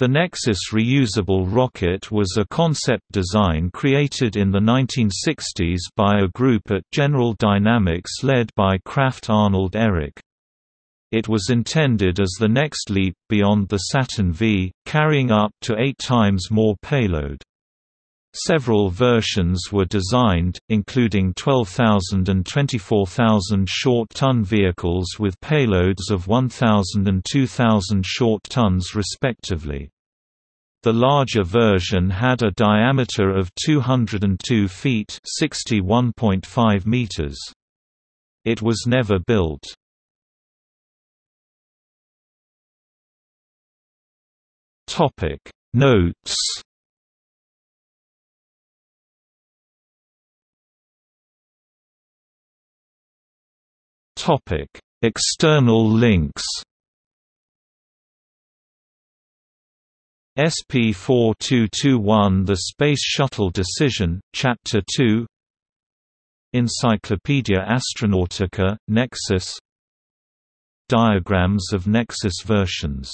The Nexus reusable rocket was a concept design created in the 1960s by a group at General Dynamics led by Krafft Arnold Ehricke. It was intended as the next leap beyond the Saturn V, carrying up to eight times more payload. Several versions were designed, including 12,000 and 24,000 short-ton vehicles with payloads of 1,000 and 2,000 short tons respectively. The larger version had a diameter of 202 feet (61.5 meters). It was never built. Topic Notes External links. SP4221 The Space Shuttle Decision, Chapter 2 Encyclopaedia Astronautica, Nexus. Diagrams of Nexus versions